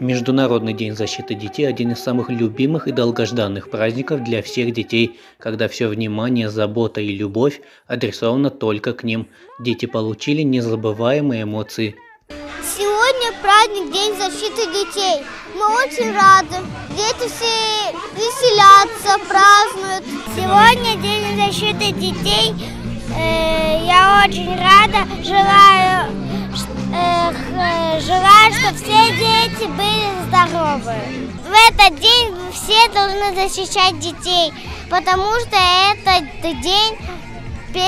Международный день защиты детей – один из самых любимых и долгожданных праздников для всех детей, когда все внимание, забота и любовь адресовано только к ним. Дети получили незабываемые эмоции. Сегодня праздник День защиты детей. Мы очень рады. Дети все веселятся, празднуют. Сегодня День защиты детей. Э, я очень рада. Желаю, э, желаю, чтобы все дети были здоровы. В этот день все должны защищать детей, потому что это день 1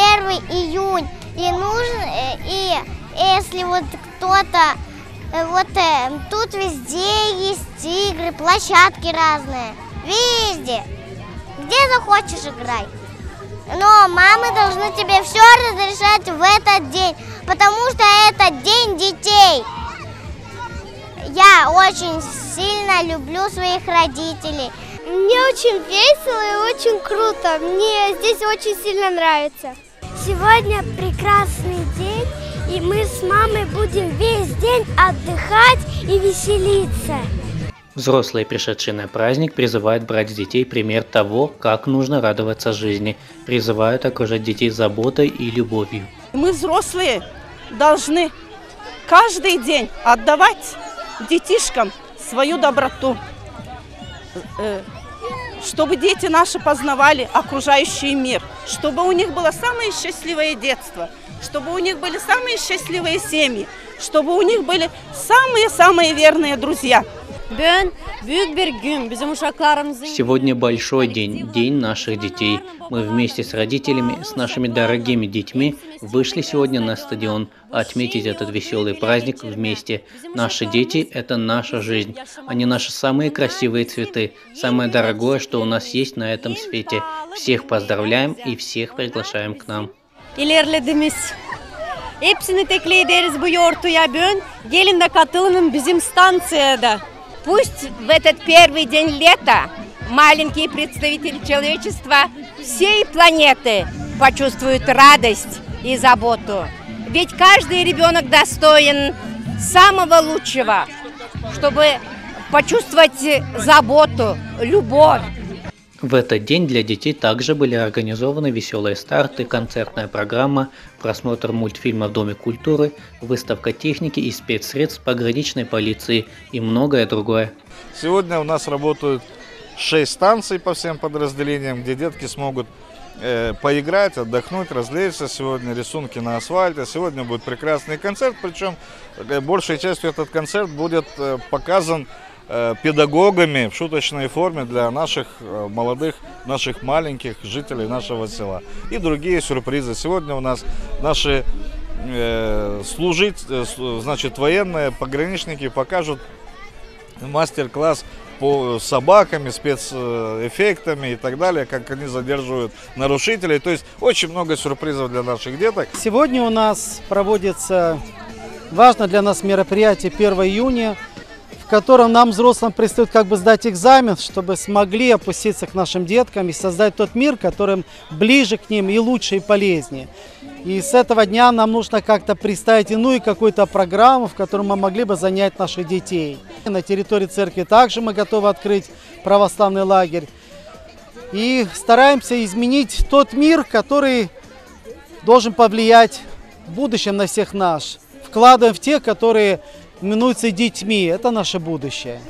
июнь. И нужно, э, и если вот кто-то, вот тут везде есть игры, площадки разные, везде. Где захочешь играй. Но мамы должны тебе все разрешать в этот день, потому что это день детей. Я очень сильно люблю своих родителей. Мне очень весело и очень круто. Мне здесь очень сильно нравится. Сегодня прекрасный день, и мы с мамой будем весь день отдыхать и веселиться. Взрослые, пришедшие на праздник, призывают брать с детей пример того, как нужно радоваться жизни, призывают окружать детей заботой и любовью. Мы, взрослые, должны каждый день отдавать детишкам свою доброту, э, чтобы дети наши познавали окружающий мир, чтобы у них было самое счастливое детство, чтобы у них были самые счастливые семьи, чтобы у них были самые-самые верные друзья – Сегодня большой день, день наших детей. Мы вместе с родителями, с нашими дорогими детьми вышли сегодня на стадион отметить этот веселый праздник вместе. Наши дети – это наша жизнь. Они наши самые красивые цветы, самое дорогое, что у нас есть на этом свете. Всех поздравляем и всех приглашаем к нам. Hepsini tekli ederiz bu yortuya bön. Gelin de katılın bizim stansiyada. Пусть в этот первый день лета маленькие представители человечества всей планеты почувствуют радость и заботу. Ведь каждый ребенок достоин самого лучшего, чтобы почувствовать заботу, любовь. В этот день для детей также были организованы веселые старты, концертная программа, просмотр мультфильма в Доме культуры, выставка техники и спецсредств пограничной полиции и многое другое. Сегодня у нас работают 6 станций по всем подразделениям, где детки смогут э, поиграть, отдохнуть, развлечься. Сегодня рисунки на асфальте. Сегодня будет прекрасный концерт, причем э, большей частью этот концерт будет э, показан педагогами в шуточной форме для наших э, молодых, наших маленьких жителей нашего села. И другие сюрпризы. Сегодня у нас наши э, служить, э, значит, военные пограничники покажут мастер-класс по собаками, спецэффектами и так далее, как они задерживают нарушителей. То есть очень много сюрпризов для наших деток. Сегодня у нас проводится важно для нас мероприятие 1 июня – котором нам, взрослым, предстоит как бы сдать экзамен, чтобы смогли опуститься к нашим деткам и создать тот мир, которым ближе к ним и лучше, и полезнее. И с этого дня нам нужно как-то представить иную какую-то программу, в которой мы могли бы занять наших детей. На территории церкви также мы готовы открыть православный лагерь. И стараемся изменить тот мир, который должен повлиять в будущем на всех нас. Вкладываем в тех, которые именуются детьми. Это наше будущее.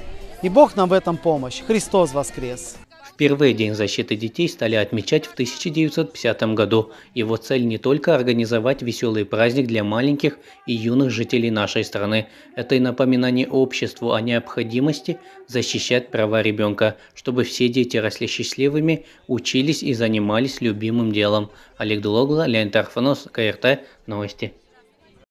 И Бог нам в этом помощь. Христос воскрес! Впервые День защиты детей стали отмечать в 1950 году. Его цель не только организовать веселый праздник для маленьких и юных жителей нашей страны. Это и напоминание обществу о необходимости защищать права ребенка, чтобы все дети росли счастливыми, учились и занимались любимым делом. Олег Дулогла, Леонид Арфанос, КРТ, Новости.